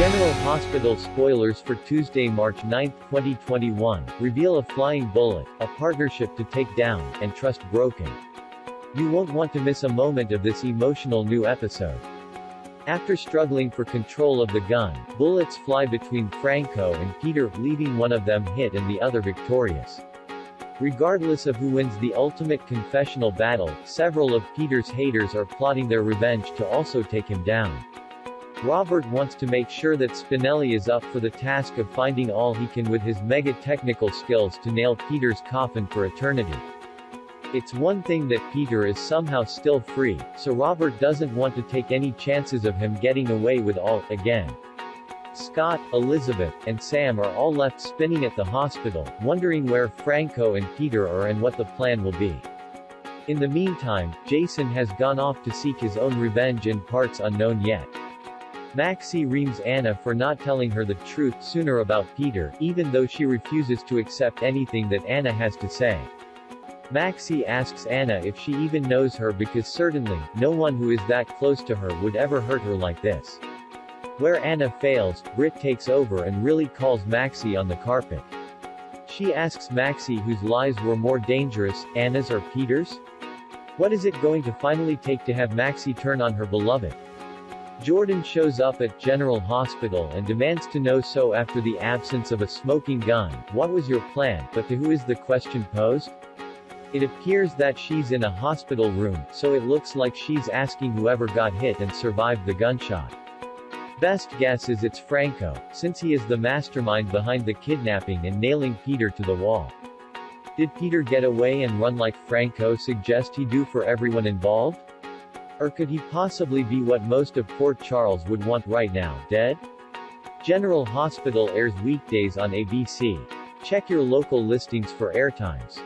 General Hospital spoilers for Tuesday, March 9, 2021, reveal a flying bullet, a partnership to take down, and trust broken. You won't want to miss a moment of this emotional new episode. After struggling for control of the gun, bullets fly between Franco and Peter, leaving one of them hit and the other victorious. Regardless of who wins the ultimate confessional battle, several of Peter's haters are plotting their revenge to also take him down. Robert wants to make sure that Spinelli is up for the task of finding all he can with his mega technical skills to nail Peter's coffin for eternity. It's one thing that Peter is somehow still free, so Robert doesn't want to take any chances of him getting away with all, again. Scott, Elizabeth, and Sam are all left spinning at the hospital, wondering where Franco and Peter are and what the plan will be. In the meantime, Jason has gone off to seek his own revenge in parts unknown yet. Maxie reams Anna for not telling her the truth sooner about Peter, even though she refuses to accept anything that Anna has to say. Maxie asks Anna if she even knows her because certainly, no one who is that close to her would ever hurt her like this. Where Anna fails, Britt takes over and really calls Maxie on the carpet. She asks Maxie whose lies were more dangerous, Anna's or Peter's? What is it going to finally take to have Maxie turn on her beloved? Jordan shows up at General Hospital and demands to know so after the absence of a smoking gun, what was your plan, but to who is the question posed? It appears that she's in a hospital room, so it looks like she's asking whoever got hit and survived the gunshot. Best guess is it's Franco, since he is the mastermind behind the kidnapping and nailing Peter to the wall. Did Peter get away and run like Franco suggest he do for everyone involved? Or could he possibly be what most of Port Charles would want right now, dead? General Hospital airs weekdays on ABC. Check your local listings for airtimes.